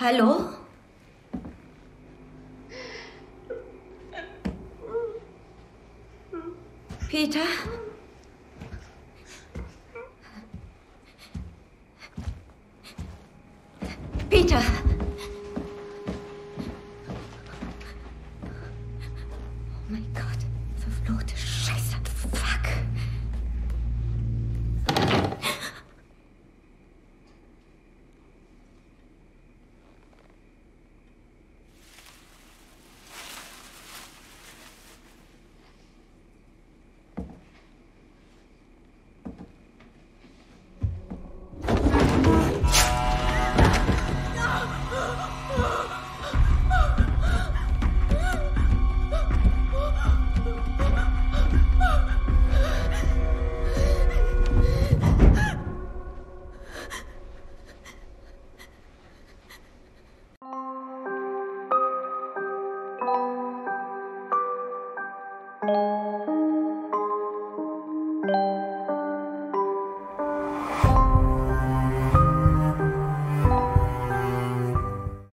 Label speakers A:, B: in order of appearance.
A: Hallo? Peter? Peter! Oh mein Gott, verfluchte Scheiße.